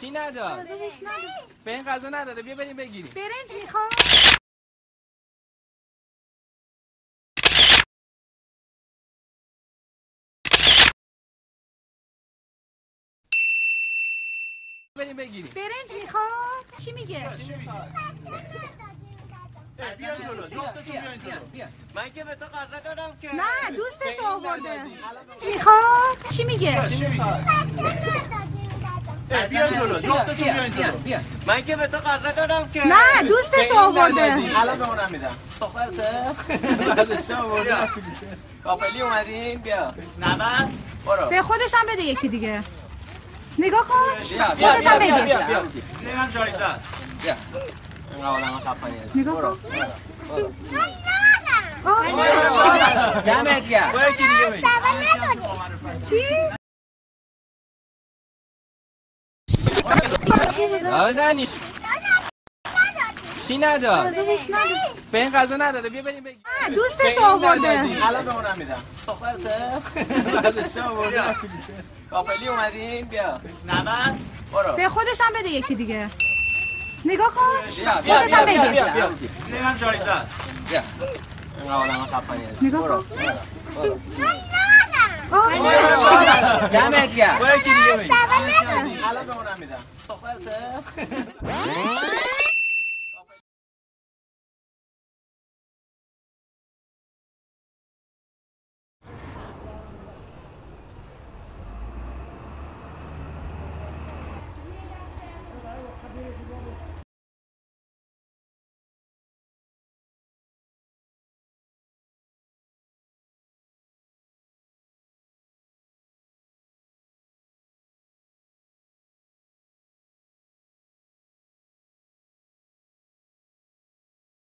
چی نداد؟ به این غذا نداده. بیا بریم بگیریم. برنج می‌خوام. بریم بگیریم. برنج می‌خوام. چی میگه؟ بیا جلو. جفتتون بیاین جلو. من که به تو غذا دادم که نه دوستش آورده. می‌خوام. چی میگه؟ بیا جلو جفتتون بیاین جلو. من که به تو غذا دادم که نه دوستش آورده. الان به اونم میدم. آورده. بیا. کاپلی اومدین؟ بیا. نبس برو. به خودش هم بده یکی دیگه. نگاه کن. بیا بیا خودت هم بیا بگیر. بیا بیا. اینم جایزه بیا. خفنی هست. نگاه کن. دمت گرم. دیگه بگیر. چی؟ آقا دنیش چی نداد؟ به این غذا نداده. بیا بریم بگیریم نه دوستش آورده. الان به اونم میدم. دخترته بعدش آورده؟ کاپلی اومدین؟ بیا. نبس برو. به خودش هم بده یکی دیگه. نگاه کن. بیا بیا خودت هم بیا بگیر. بیا بیا. اینم جایزه بیا. نگاه کن. دمت گرم. الان به اونم میدم. دخترته